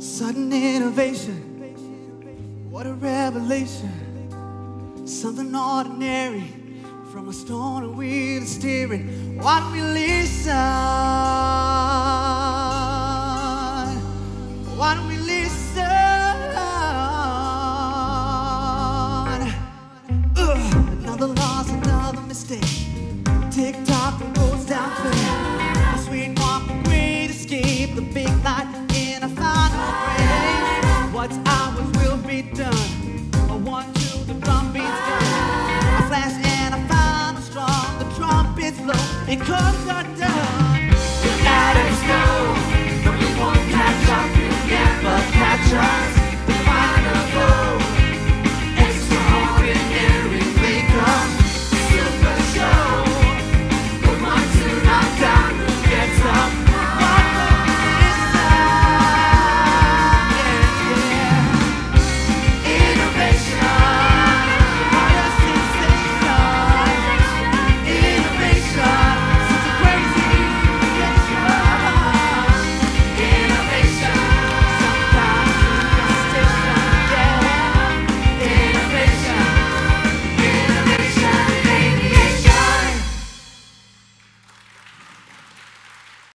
Sudden innovation, what a revelation. Something ordinary from a stone a wheel steering. Why don't we listen? Why don't we listen? Ugh, another loss, another mistake. Tick tock goes down fast. What's ours will be done. A one, two, the drum beats done. A flash and a final strong. The trumpets blow. It comes undone.